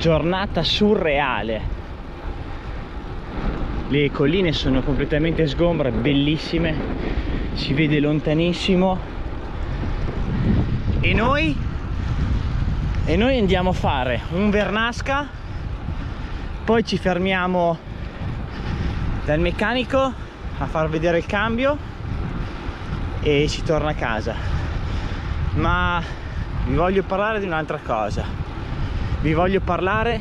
giornata surreale. Le colline sono completamente sgombre bellissime si vede lontanissimo. E noi? E noi andiamo a fare un Vernasca poi ci fermiamo dal meccanico a far vedere il cambio e si torna a casa. Ma vi voglio parlare di un'altra cosa vi voglio parlare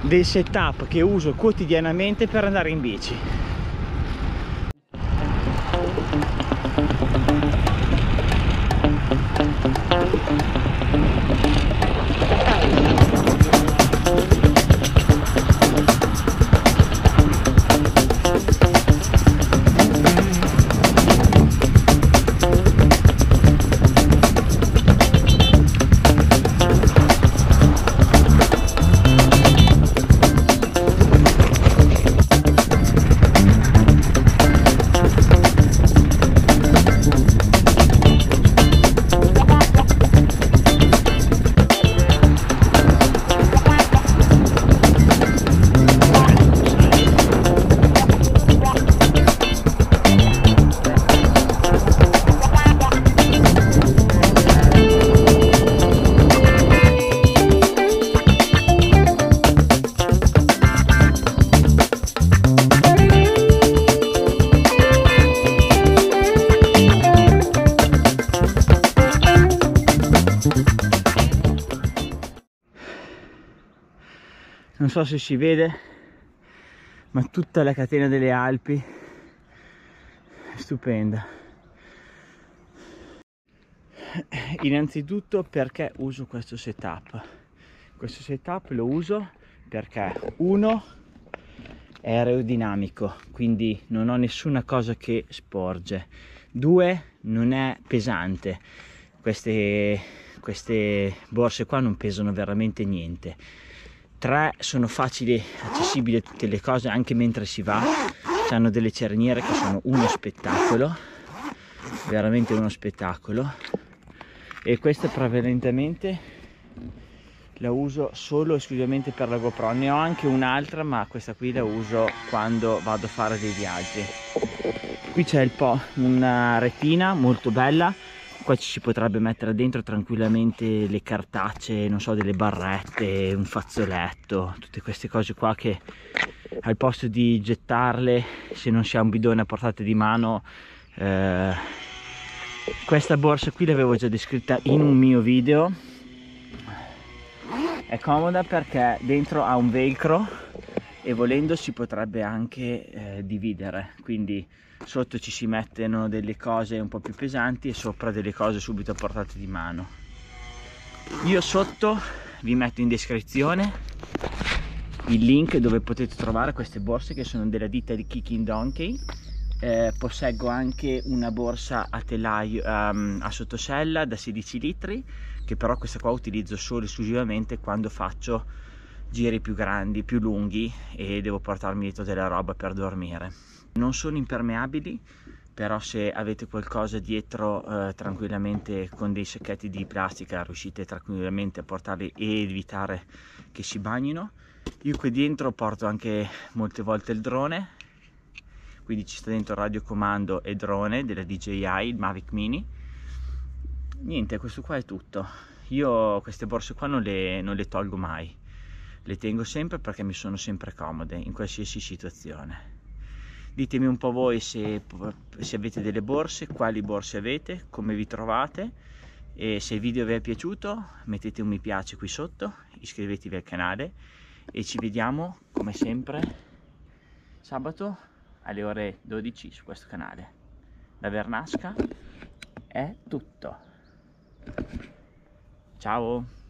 del setup che uso quotidianamente per andare in bici non so se si vede ma tutta la catena delle Alpi è stupenda. Innanzitutto perché uso questo setup? Questo setup lo uso perché uno è aerodinamico quindi non ho nessuna cosa che sporge. Due non è pesante. Queste, queste borse qua non pesano veramente niente 3 sono facili, accessibili a tutte le cose anche mentre si va. Hanno delle cerniere che sono uno spettacolo veramente uno spettacolo. E questa prevalentemente la uso solo esclusivamente per la GoPro. Ne ho anche un'altra ma questa qui la uso quando vado a fare dei viaggi. Qui c'è il po' una retina molto bella qua ci si potrebbe mettere dentro tranquillamente le cartacce non so delle barrette un fazzoletto tutte queste cose qua che al posto di gettarle se non si ha un bidone a portata di mano eh, questa borsa qui l'avevo già descritta in un mio video. È comoda perché dentro ha un velcro e volendo si potrebbe anche eh, dividere. Quindi sotto ci si mettono delle cose un po' più pesanti e sopra delle cose subito a portata di mano. Io sotto vi metto in descrizione il link dove potete trovare queste borse che sono della ditta di Kicking Donkey. Eh, posseggo anche una borsa a telaio um, a sottosella da 16 litri che però questa qua utilizzo solo esclusivamente quando faccio giri più grandi, più lunghi e devo portarmi dietro della roba per dormire. Non sono impermeabili però se avete qualcosa dietro eh, tranquillamente con dei sacchetti di plastica riuscite tranquillamente a portarli e evitare che si bagnino. Io qui dentro porto anche molte volte il drone. Quindi ci sta dentro radiocomando e drone della DJI, il Mavic Mini. Niente questo qua è tutto. Io queste borse qua non le, non le tolgo mai le tengo sempre perché mi sono sempre comode in qualsiasi situazione ditemi un po' voi se, se avete delle borse, quali borse avete, come vi trovate e se il video vi è piaciuto mettete un mi piace qui sotto, iscrivetevi al canale e ci vediamo come sempre sabato alle ore 12 su questo canale. Da Vernasca è tutto. Ciao!